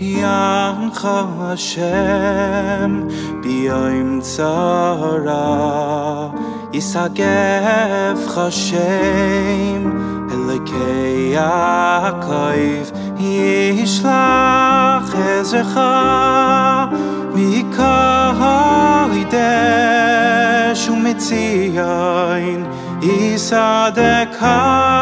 Yancha Hashem B'yoim tzara Yisagev Hashem Elokei Yaakov Yishlach Ezrecha Mikodesh Umitzion Yisadeka Yancha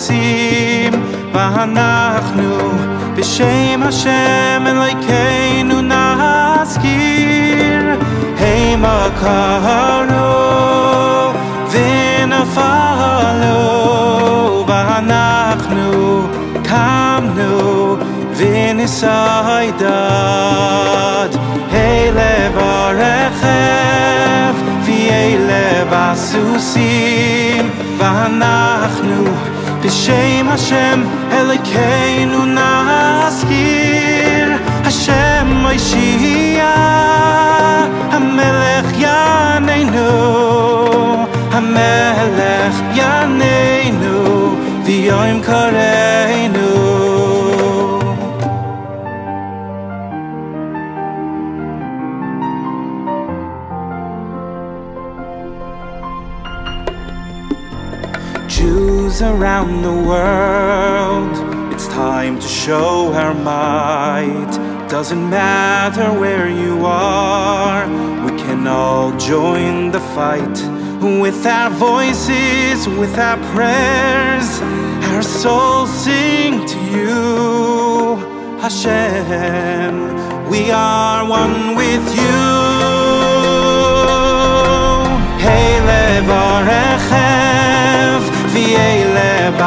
נעשים ואנחנו בשם השם אלוהינו נזכיר המה קרו ונפלו ואנחנו קמנו ונסיידת היי לב הרכב ויהי לב הסוסים ואנחנו קמנו B'shem Hashem Elokeinu Naskir Around the world, it's time to show our might. Doesn't matter where you are, we can all join the fight. With our voices, with our prayers, our souls sing to you, Hashem. We are one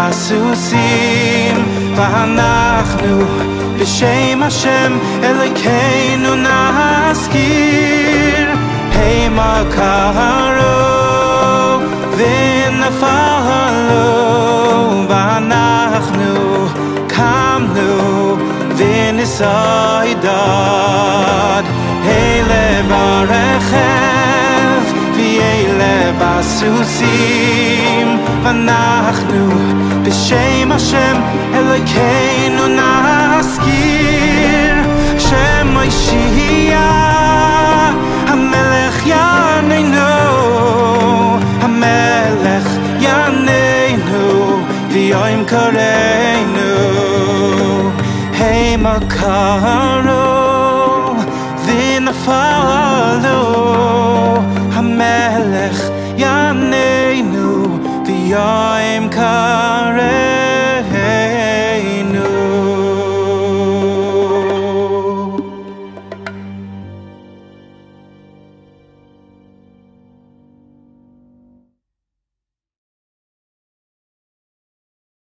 הסוסים ואנחנו בשם השם nu beshem המה קרו ונפלו ואנחנו קמנו hey makaro vin da fannach nu vin hey בשם השם אלוהינו נזכיר שם מוישיע המלך יעננו המלך יעננו ויום קראנו המה קרו ונפלו המלך יעננו ויום קראנו